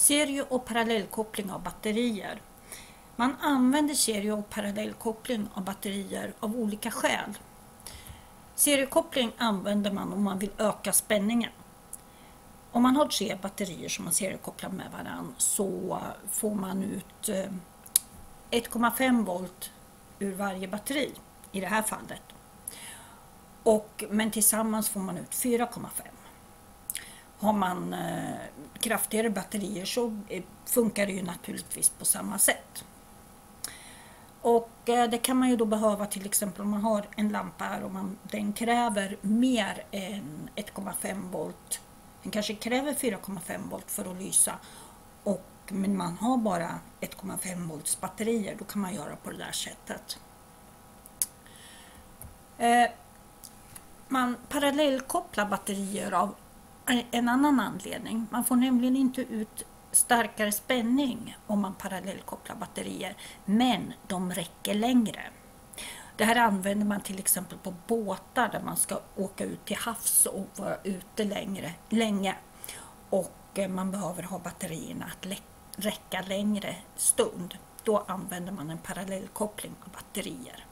Serie och parallellkoppling av batterier. Man använder serie och parallellkoppling av batterier av olika skäl. Seriekoppling använder man om man vill öka spänningen. Om man har tre batterier som man seriekopplar med varandra så får man ut eh, 1,5 volt ur varje batteri i det här fallet. Och, men tillsammans får man ut 4,5. Har man eh, kraftigare batterier så eh, funkar det ju naturligtvis på samma sätt. Och eh, det kan man ju då behöva till exempel om man har en lampa här och man, den kräver mer än 1,5 volt. Den kanske kräver 4,5 volt för att lysa. Och, men man har bara 1,5 volts batterier, då kan man göra på det där sättet. Eh, man parallellkopplar batterier av en annan anledning. Man får nämligen inte ut starkare spänning om man parallellkopplar batterier, men de räcker längre. Det här använder man till exempel på båtar där man ska åka ut till havs och vara ute längre, länge. Och eh, man behöver ha batterierna att räcka längre stund. Då använder man en parallellkoppling av batterier.